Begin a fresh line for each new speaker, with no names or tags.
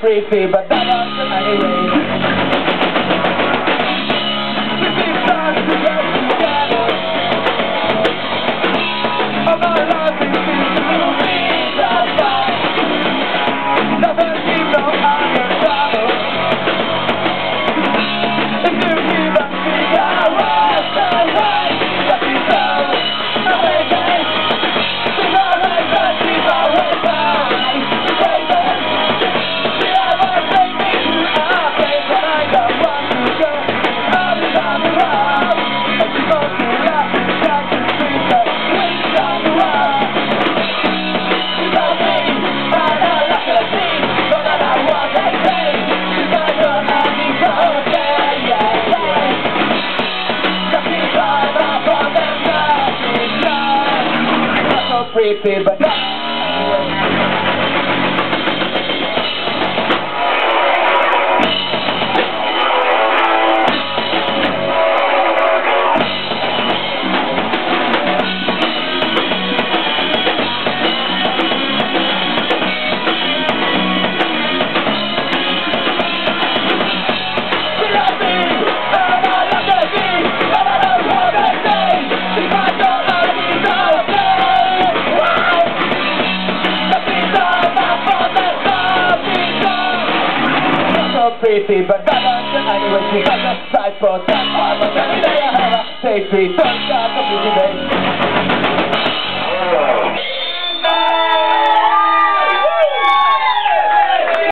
creepy, but that creepy, but creepy, but that was anyway, she got the side for that. Every day I have a safety, don't stop.